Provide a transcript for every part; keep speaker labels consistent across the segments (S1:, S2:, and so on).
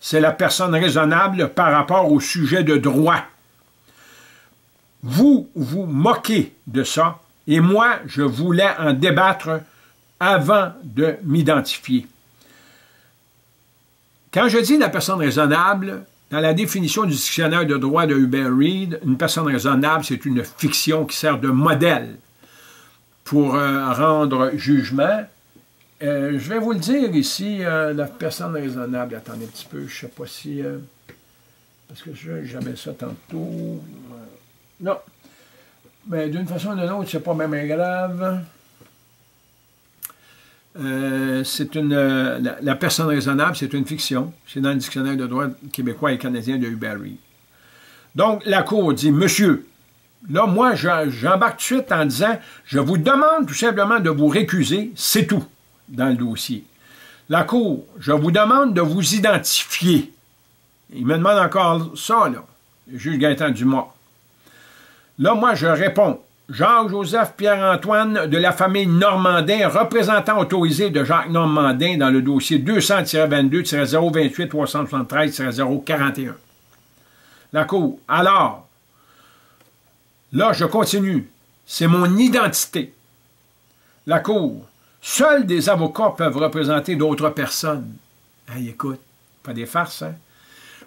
S1: c'est la personne raisonnable par rapport au sujet de droit. Vous vous moquez de ça, et moi, je voulais en débattre avant de m'identifier. Quand je dis la personne raisonnable, dans la définition du dictionnaire de droit de Hubert Reed, une personne raisonnable, c'est une fiction qui sert de modèle pour euh, rendre jugement. Euh, je vais vous le dire ici, euh, la personne raisonnable. Attendez un petit peu, je ne sais pas si... parce que j'avais ça tantôt. non. Mais d'une façon ou d'une autre, c'est pas même grave. Euh, c'est une, euh, la, personne raisonnable, c'est une fiction. C'est dans le dictionnaire de droit québécois et canadien de Hubert Donc, la Cour dit, Monsieur, là, moi, j'embarque tout de suite en disant, je vous demande tout simplement de vous récuser, c'est tout, dans le dossier. La Cour, je vous demande de vous identifier. Il me demande encore ça, là, le juge Gaëtan Dumas. Là, moi, je réponds, Jacques-Joseph Pierre-Antoine de la famille Normandin, représentant autorisé de Jacques Normandin dans le dossier 200-22-028-373-041. La Cour. Alors, là, je continue. C'est mon identité. La Cour. Seuls des avocats peuvent représenter d'autres personnes. Hey, écoute, pas des farces, hein?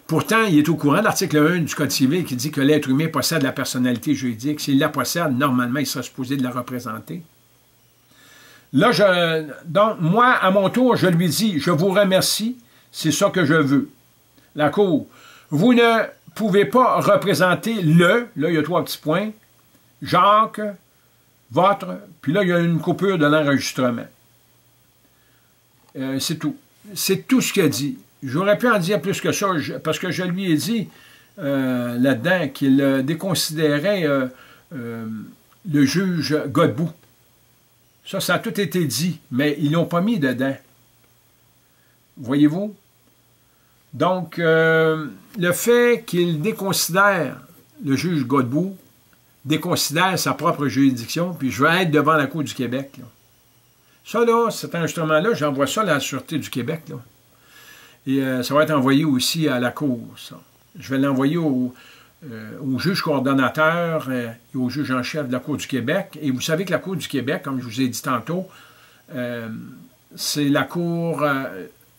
S1: Pourtant, il est au courant de l'article 1 du Code civil qui dit que l'être humain possède la personnalité juridique. S'il la possède, normalement, il serait supposé de la représenter. Là, je, donc, moi, à mon tour, je lui dis, je vous remercie, c'est ça que je veux. La Cour, vous ne pouvez pas représenter le, là, il y a trois petits points, Jacques, votre, puis là, il y a une coupure de l'enregistrement. Euh, c'est tout. C'est tout ce qu'il a dit. J'aurais pu en dire plus que ça, parce que je lui ai dit euh, là-dedans qu'il euh, déconsidérait le juge Godbout. Ça, ça a tout été dit, mais ils l'ont pas mis dedans. Voyez-vous? Donc, le fait qu'il déconsidère le juge Godbout, déconsidère sa propre juridiction, puis je vais être devant la Cour du Québec. Ça, là, cet enregistrement-là, j'envoie ça à la Sûreté du Québec. Et euh, ça va être envoyé aussi à la Cour, Je vais l'envoyer au, euh, juge coordonnateur euh, et au juge en chef de la Cour du Québec. Et vous savez que la Cour du Québec, comme je vous ai dit tantôt, c'est la Cour...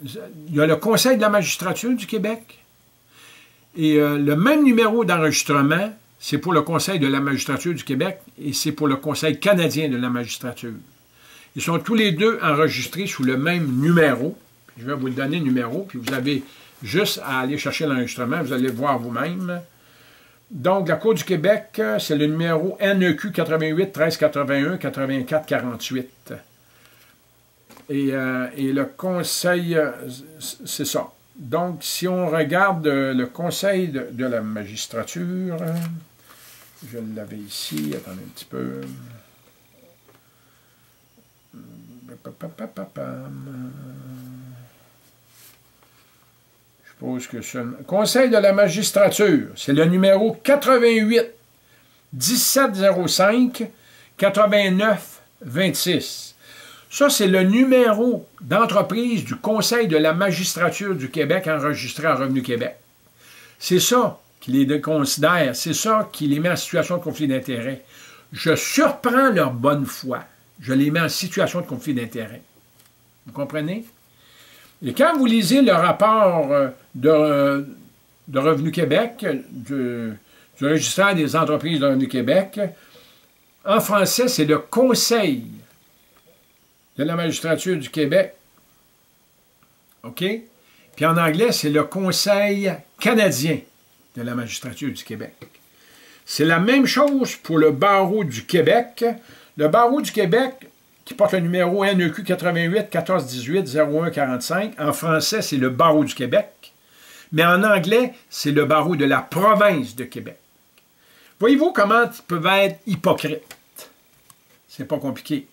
S1: il y a le Conseil de la magistrature du Québec. Et le même numéro d'enregistrement, c'est pour le Conseil de la magistrature du Québec et c'est pour le Conseil canadien de la magistrature. Ils sont tous les deux enregistrés sous le même numéro. Je vais vous donner le numéro, puis vous avez juste à aller chercher l'enregistrement, vous allez le voir vous-même. Donc, la Cour du Québec, c'est le numéro NEQ 88 13 81 84 48. Et, euh, le Conseil, c'est ça. Donc, si on regarde le Conseil de la magistrature, je l'avais ici, attendez un petit peu. Conseil de la magistrature, c'est le numéro 88 1705 89 26. Ça, c'est le numéro d'entreprise du Conseil de la magistrature du Québec enregistré à Revenu Québec. C'est ça qui les considère, c'est ça qui les met en situation de conflit d'intérêt. Je surprends leur bonne foi. Je les mets en situation de conflit d'intérêt. Vous comprenez? Et quand vous lisez le rapport euh, de, Revenu Québec, du, du des entreprises de Revenu Québec, en français, c'est le Conseil de la magistrature du Québec. OK? Puis en anglais, c'est le Conseil canadien de la magistrature du Québec. C'est la même chose pour le barreau du Québec. Le barreau du Québec, qui porte le numéro NEQ 88 14 18 01 45. En français, c'est le barreau du Québec. Mais en anglais, c'est le barreau de la province de Québec. Voyez-vous comment ils peuvent être hypocrites? C'est pas compliqué.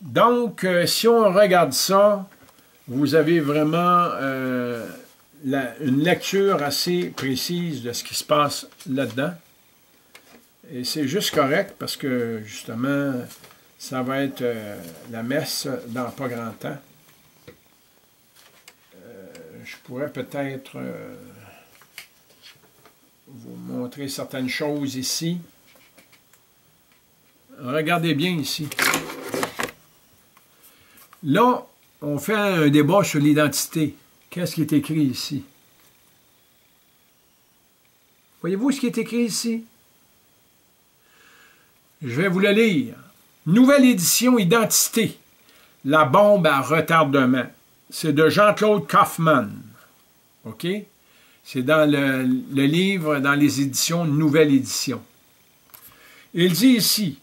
S1: Donc, euh, si on regarde ça, vous avez vraiment euh, une lecture assez précise de ce qui se passe là-dedans. Et c'est juste correct parce que, justement, ça va être euh, la messe dans pas grand temps. Euh, je pourrais peut-être vous montrer certaines choses ici. Regardez bien ici. Là, on fait un débat sur l'identité. Qu'est-ce qui est écrit ici? Voyez-vous ce qui est écrit ici? Je vais vous le lire. Nouvelle édition Identité. La bombe à retardement. C'est de Jean-Claude Kaufmann. OK? C'est dans le, le, livre, dans les éditions Nouvelle édition. Il dit ici,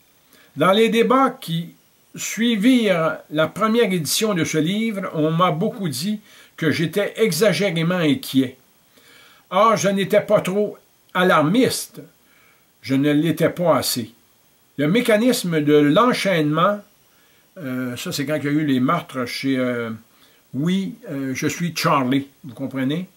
S1: dans les débats qui suivirent la première édition de ce livre, on m'a beaucoup dit que j'étais exagérément inquiet. Or, je n'étais pas trop alarmiste, je ne l'étais pas assez. Le mécanisme de l'enchaînement, euh, ça c'est quand il y a eu les meurtres chez euh, Oui, euh, je suis Charlie, vous comprenez?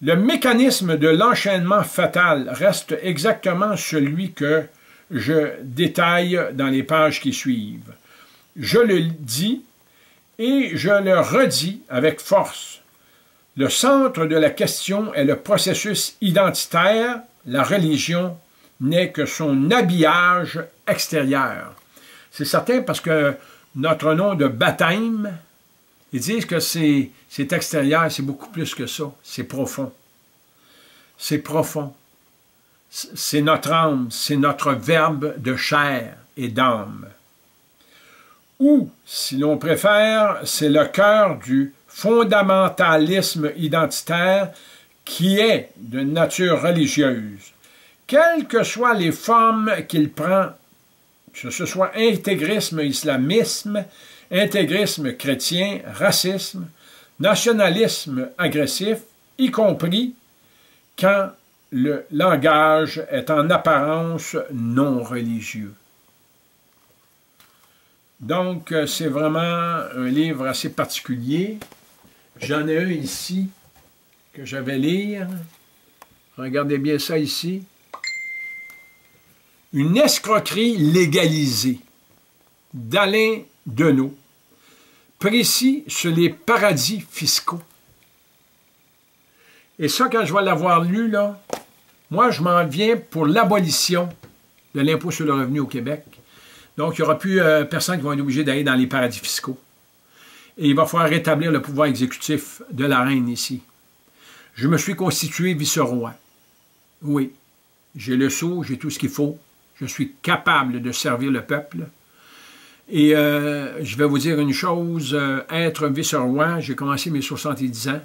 S1: Le mécanisme de l'enchaînement fatal reste exactement celui que je détaille dans les pages qui suivent. Je le dis et je le redis avec force. Le centre de la question est le processus identitaire, la religion n'est que son habillage extérieur. C'est certain parce que notre nom de baptême, ils disent que c'est extérieur, c'est beaucoup plus que ça, c'est profond. C'est profond. C'est notre âme, c'est notre verbe de chair et d'âme. Ou, si l'on préfère, c'est le cœur du fondamentalisme identitaire qui est de nature religieuse. Quelles que soient les formes qu'il prend, que ce soit intégrisme islamisme, intégrisme chrétien, racisme, nationalisme agressif, y compris quand le langage est en apparence non religieux. Donc, euh, c'est vraiment un livre assez particulier. J'en ai un ici que je vais lire. Regardez bien ça ici. Une escroquerie légalisée d'Alain Deneau, précis sur les paradis fiscaux. Et ça, quand je vais l'avoir lu, moi, je m'en viens pour l'abolition de l'impôt sur le revenu au Québec. Donc, il n'y aura plus euh, personne qui va être obligé d'aller dans les paradis fiscaux. Et il va falloir rétablir le pouvoir exécutif de la reine ici. Je me suis constitué vice-roi. Oui, j'ai le sceau, j'ai tout ce qu'il faut. Je suis capable de servir le peuple. Et euh, je vais vous dire une chose, euh, être vice-roi, j'ai commencé mes 70 ans.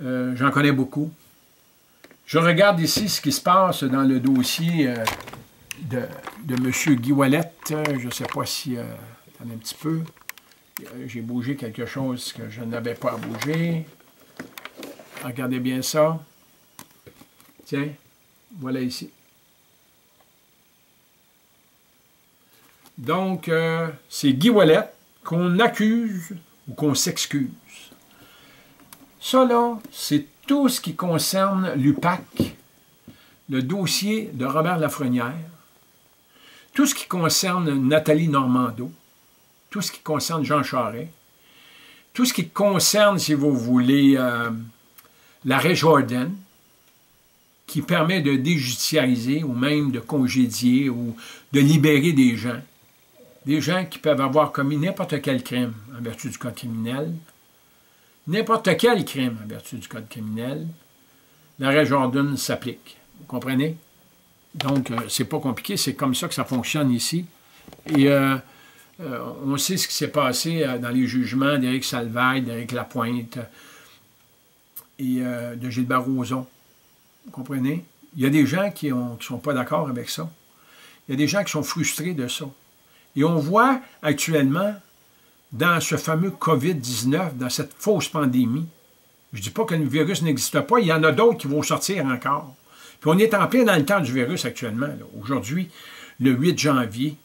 S1: J'en connais beaucoup. Je regarde ici ce qui se passe dans le dossier de, M. Guy Wallet. Je ne sais pas si... Euh, attendez un petit peu. Euh, j'ai bougé quelque chose que je n'avais pas à bouger. Regardez bien ça. Tiens, voilà ici. Donc, c'est Guy Wallet qu'on accuse ou qu'on s'excuse. Ça, là, c'est tout ce qui concerne l'UPAC, le dossier de Robert Lafrenière, tout ce qui concerne Nathalie Normando, tout ce qui concerne Jean Charest, tout ce qui concerne, si vous voulez, euh, l'arrêt Jordan, qui permet de déjudiciariser ou même de congédier ou de libérer des gens, des gens qui peuvent avoir commis n'importe quel crime en vertu du code criminel, n'importe quel crime en vertu du Code criminel, l'arrêt Jordan s'applique. Vous comprenez? Donc, euh, c'est pas compliqué, c'est comme ça que ça fonctionne ici. Et euh, euh, on sait ce qui s'est passé dans les jugements d'Éric Salvaille, d'Éric Lapointe et de Gilbert Rozon. Vous comprenez? Il y a des gens qui ne sont pas d'accord avec ça. Il y a des gens qui sont frustrés de ça. Et on voit actuellement dans ce fameux COVID-19, dans cette fausse pandémie. Je ne dis pas que le virus n'existe pas, il y en a d'autres qui vont sortir encore. On est en plein dans le temps du virus actuellement. Aujourd'hui, le 8 janvier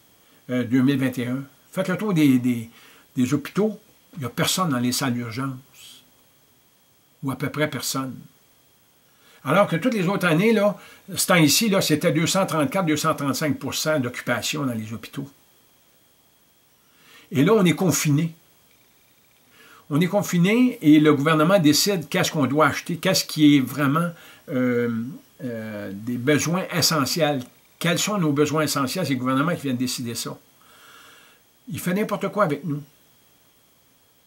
S1: 2021. Euh, Faites le tour des, hôpitaux, il n'y a personne dans les salles d'urgence. Ou à peu près personne. Alors que toutes les autres années, là, ce temps-ci, c'était 234-235% d'occupation dans les hôpitaux. Et là, on est confiné. On est confiné et le gouvernement décide qu'est-ce qu'on doit acheter, qu'est-ce qui est vraiment euh, euh, des besoins essentiels. Quels sont nos besoins essentiels? C'est le gouvernement qui vient de décider ça. Il fait n'importe quoi avec nous.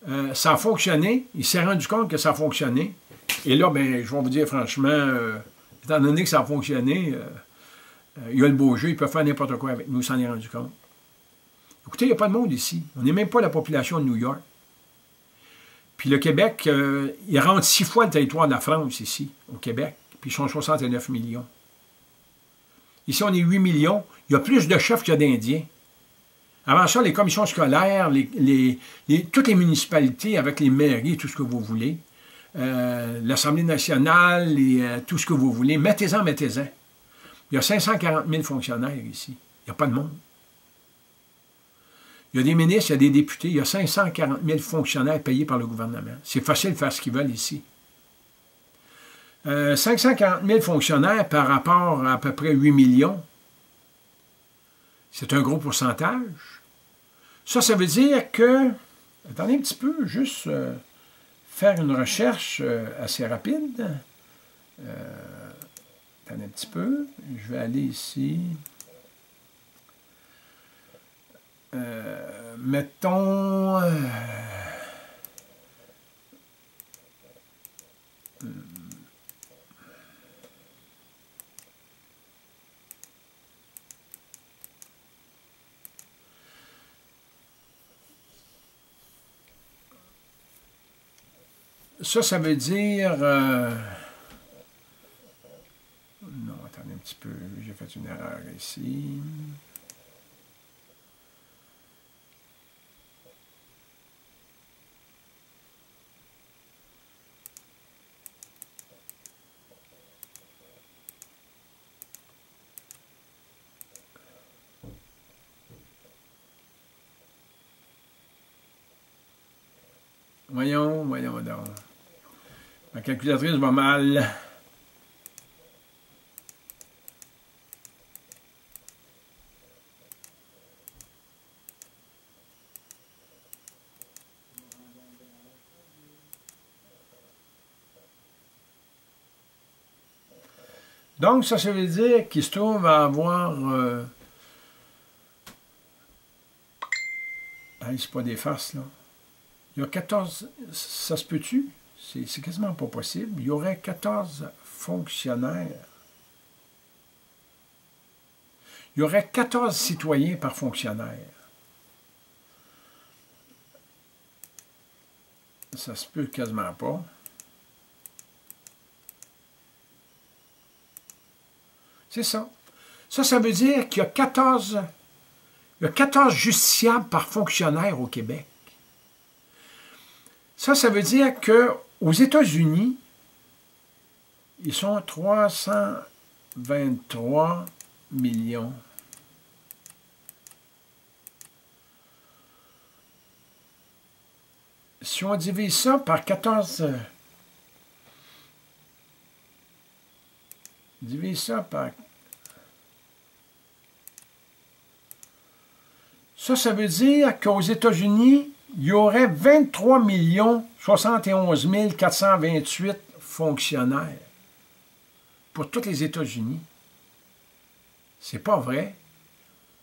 S1: Euh, ça a fonctionné. Il s'est rendu compte que ça a fonctionné. Et là, ben, je vais vous dire franchement, étant donné que ça a fonctionné, il y a le beau jeu, il peut faire n'importe quoi avec nous, s'en est rendu compte. Écoutez, il n'y a pas de monde ici. On n'est même pas la population de New York. Puis le Québec, euh, il rentre six fois le territoire de la France ici, au Québec. Puis ils sont 69 millions. Ici, on est 8 millions. Il y a plus de chefs qu'il y a d'Indiens. Avant ça, les commissions scolaires, toutes les municipalités avec les mairies, tout ce que vous voulez, euh, l'Assemblée nationale, euh, tout ce que vous voulez, mettez-en, mettez-en. Il y a 540 000 fonctionnaires ici. Il n'y a pas de monde. Il y a des ministres, il y a des députés, il y a 540 000 fonctionnaires payés par le gouvernement. C'est facile de faire ce qu'ils veulent ici. 540 euh, 000 fonctionnaires par rapport à à peu près 8 millions, c'est un gros pourcentage. Ça, ça veut dire que, attendez un petit peu, juste euh, faire une recherche euh, assez rapide. attendez un petit peu, je vais aller ici. Mettons... ça, ça veut dire... Euh, non, attendez un petit peu, j'ai fait une erreur ici. Voyons, voyons donc. Ma calculatrice va mal. Donc, ça, ça veut dire qu'il se trouve à avoir... Euh... c'est pas des faces, là. Il y a 14, ça se peut-tu? C'est quasiment pas possible. Il y aurait 14 fonctionnaires. Il y aurait 14 citoyens par fonctionnaire. Ça se peut quasiment pas. C'est ça. Ça, ça veut dire qu'il y a 14, il y a 14 justiciables par fonctionnaire au Québec. Ça, ça veut dire qu'aux États-Unis, ils sont 323 millions. Si on divise ça par 14, divise ça par Ça, ça veut dire qu'aux États-Unis, il y aurait 23 71 428 fonctionnaires pour tous les États-Unis. C'est pas vrai.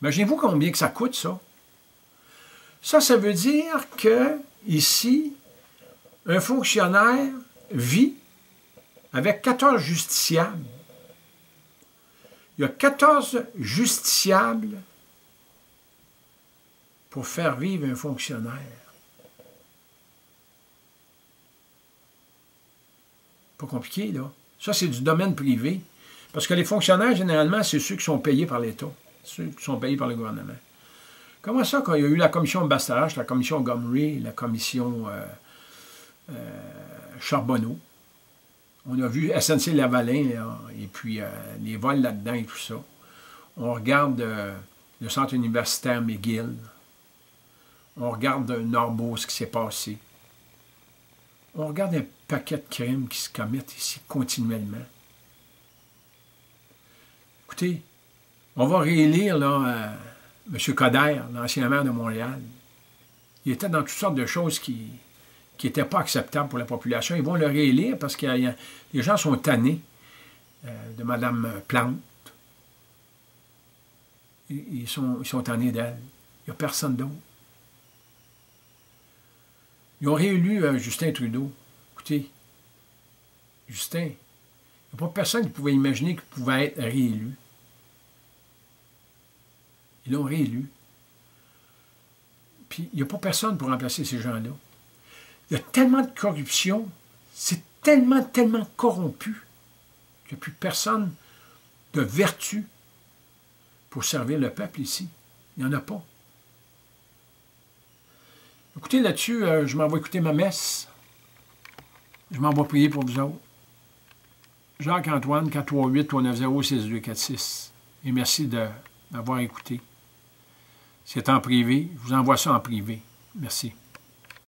S1: Imaginez-vous combien que ça coûte, ça. Ça, ça veut dire que, ici, un fonctionnaire vit avec 14 justiciables. Il y a 14 justiciables pour faire vivre un fonctionnaire. Pas compliqué, là. Ça, c'est du domaine privé. Parce que les fonctionnaires, généralement, c'est ceux qui sont payés par l'État, ceux qui sont payés par le gouvernement. Comment ça, quand il y a eu la commission Bastarache, la commission Gomery, la commission euh, euh, Charbonneau, on a vu SNC Lavalin, et puis euh, les vols là-dedans et tout ça. On regarde le centre universitaire McGill, on regarde Norbeau, ce qui s'est passé. On regarde un paquet de crimes qui se commettent ici continuellement. Écoutez, on va réélire euh, M. Coder, l'ancien maire de Montréal. Il était dans toutes sortes de choses qui, n'était pas acceptable pour la population. Ils vont le réélire parce que les gens sont tannés euh, de Mme Plante. Ils sont, ils sont tannés d'elle. Il n'y a personne d'autre. Ils ont réélu euh, Justin Trudeau. Écoutez, Justin, il n'y a pas personne qui pouvait imaginer qu'il pouvait être réélu. Ils l'ont réélu. Puis il n'y a pas personne pour remplacer ces gens-là. Il y a tellement de corruption, c'est tellement, tellement corrompu qu'il n'y a plus personne de vertu pour servir le peuple ici. Il n'y en a pas. Écoutez, là-dessus, euh, je m'en vais écouter ma messe. Je m'en vais prier pour vous autres. Jacques-Antoine, 438-390-6246. Et merci d'avoir écouté. C'est en privé. Je vous envoie ça en privé. Merci.